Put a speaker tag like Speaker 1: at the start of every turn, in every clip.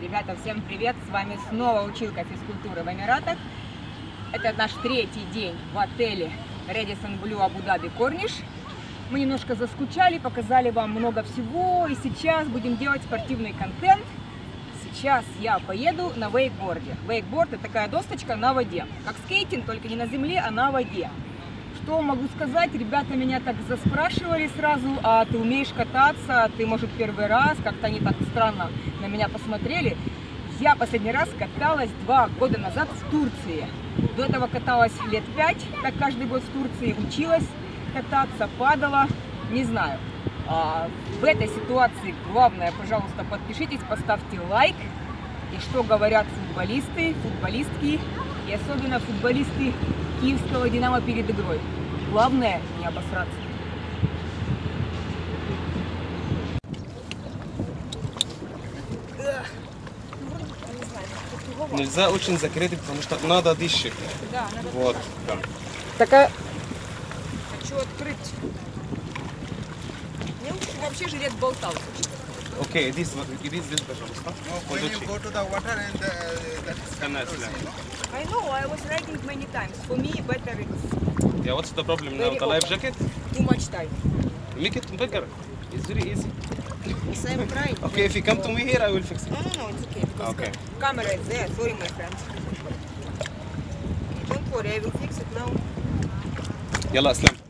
Speaker 1: Ребята, всем привет! С вами снова училка физкультуры в Эмиратах. Это наш третий день в отеле Radisson Blu Абу-Даби Corniche. Мы немножко заскучали, показали вам много всего, и сейчас будем делать спортивный контент. Сейчас я поеду на вейкборде. Вейкборд это такая досточка на воде. Как скейтинг, только не на земле, а на воде. Что могу сказать? Ребята меня так заспрашивали сразу, а ты умеешь кататься, ты, может, первый раз, как-то они так странно на меня посмотрели. Я последний раз каталась два года назад в Турции. До этого каталась лет пять, как каждый год в Турции, училась кататься, падала, не знаю. А, в этой ситуации главное, пожалуйста, подпишитесь, поставьте лайк. И что говорят футболисты, футболистки, и особенно футболисты киевского «Динамо» перед игрой. Главное не обосраться.
Speaker 2: Нельзя очень закрытый, потому что надо дышать.
Speaker 1: Да, надо
Speaker 2: Вот. Да.
Speaker 1: Такая... Хочу открыть. Мне лучше вообще жилет болтался.
Speaker 2: Okay, this it is this better, Mustafa.
Speaker 3: No, when Kodochi.
Speaker 2: you
Speaker 3: go to the water and the, that is
Speaker 1: I know. I was riding many times. For me, better it's.
Speaker 2: Yeah, what's the problem now? The life
Speaker 1: open.
Speaker 2: jacket.
Speaker 1: Too much time.
Speaker 2: Make it bigger. It's very easy.
Speaker 1: Yes, I'm trying.
Speaker 2: okay, if you come to me here, I will fix it.
Speaker 1: No, no, no, it's okay. Because
Speaker 2: okay.
Speaker 1: The camera is there. Sorry, my friend. Don't worry, I will fix it now.
Speaker 2: يلا اسلم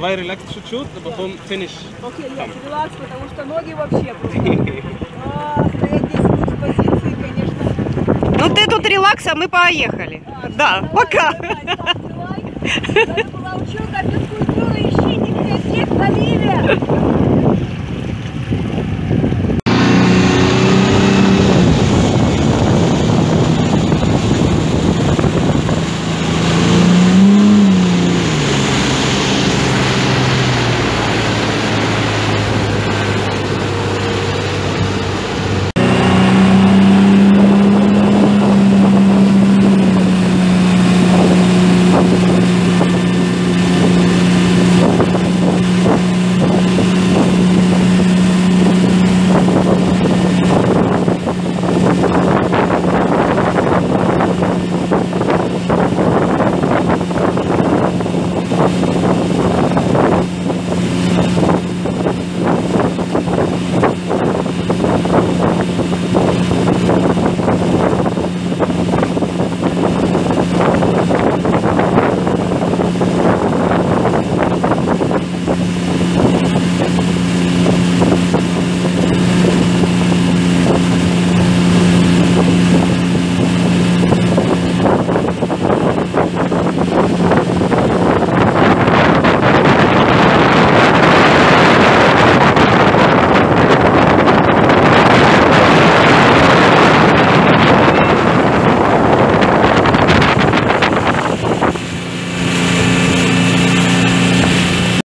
Speaker 2: Давай релакс чуть-чуть, а потом финиш.
Speaker 1: Окей, я релакс, потому что ноги вообще просто... А, стоять 10 минут в позиции, конечно.
Speaker 4: Ну ты тут релакс, а мы поехали.
Speaker 1: А,
Speaker 4: Да,
Speaker 1: давай,
Speaker 4: пока.
Speaker 1: давай. Это была училка физкультуры. Ищите меня здесь.